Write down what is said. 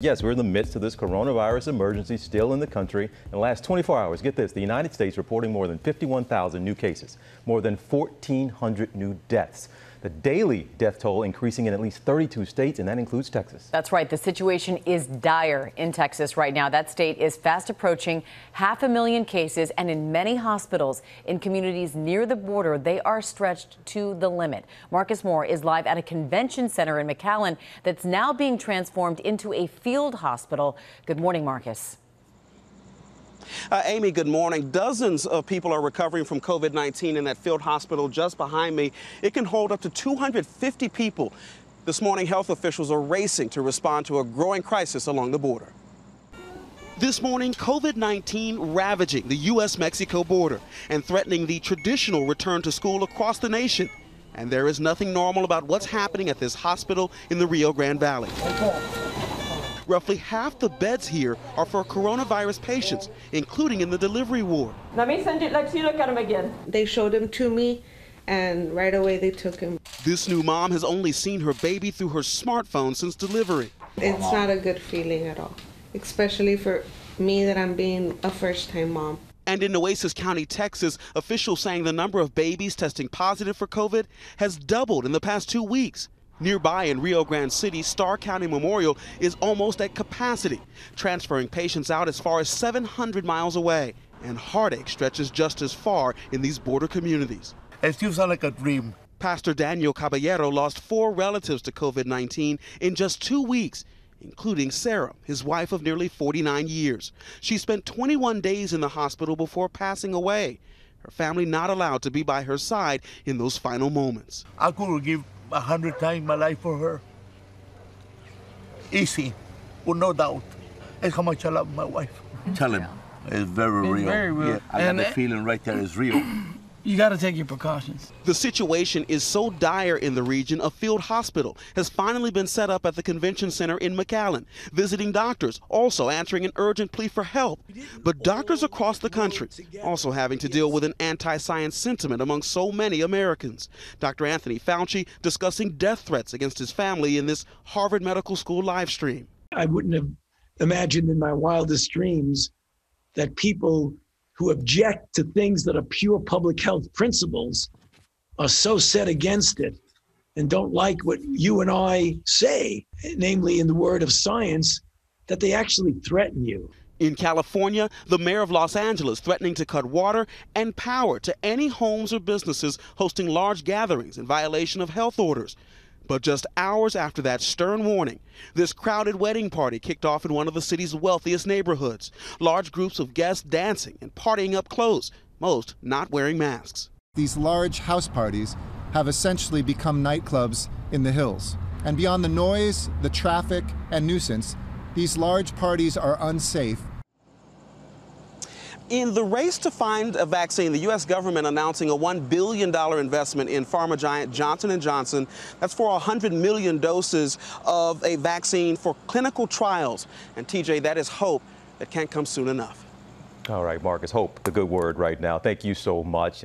Yes, we're in the midst of this coronavirus emergency still in the country. In the last 24 hours, get this, the United States reporting more than 51,000 new cases, more than 1,400 new deaths. The daily death toll increasing in at least 32 states, and that includes Texas. That's right. The situation is dire in Texas right now. That state is fast approaching half a million cases, and in many hospitals in communities near the border, they are stretched to the limit. Marcus Moore is live at a convention center in McAllen that's now being transformed into a field hospital. Good morning, Marcus. Uh, Amy, good morning. Dozens of people are recovering from COVID 19 in that field hospital just behind me. It can hold up to 250 people. This morning, health officials are racing to respond to a growing crisis along the border. This morning, COVID 19 ravaging the U.S. Mexico border and threatening the traditional return to school across the nation. And there is nothing normal about what's happening at this hospital in the Rio Grande Valley. Roughly half the beds here are for coronavirus patients, including in the delivery ward. Let me send you, let's you look at him again. They showed him to me, and right away they took him. This new mom has only seen her baby through her smartphone since delivery. It's not a good feeling at all, especially for me that I'm being a first time mom. And in Nueces County, Texas, officials saying the number of babies testing positive for COVID has doubled in the past two weeks. Nearby in Rio Grande City, Starr County Memorial is almost at capacity, transferring patients out as far as 700 miles away. And heartache stretches just as far in these border communities. It feels like a dream. Pastor Daniel Caballero lost four relatives to COVID 19 in just two weeks, including Sarah, his wife of nearly 49 years. She spent 21 days in the hospital before passing away. Her family not allowed to be by her side in those final moments. I could give a hundred times my life for her. Easy, with no doubt. It's how much I love my wife. Tell him. It's very It's real. very real. Yeah, I And got the feeling right there is real. You got to take your precautions. The situation is so dire in the region, a field hospital has finally been set up at the convention center in McAllen, visiting doctors, also answering an urgent plea for help. But doctors across the country also having to deal with an anti science sentiment among so many Americans. Dr. Anthony Fauci discussing death threats against his family in this Harvard Medical School live stream. I wouldn't have imagined in my wildest dreams that people who object to things that are pure public health principles are so set against it and don't like what you and I say, namely in the word of science, that they actually threaten you. In California, the mayor of Los Angeles threatening to cut water and power to any homes or businesses hosting large gatherings in violation of health orders. But just hours after that stern warning, this crowded wedding party kicked off in one of the city's wealthiest neighborhoods. Large groups of guests dancing and partying up close, most not wearing masks. These large house parties have essentially become nightclubs in the hills. And beyond the noise, the traffic, and nuisance, these large parties are unsafe In the race to find a vaccine, the U.S. government announcing a $1 billion investment in pharma giant Johnson & Johnson. That's for 100 million doses of a vaccine for clinical trials. And TJ, that is hope that can't come soon enough. All right, Marcus, hope, the good word right now. Thank you so much.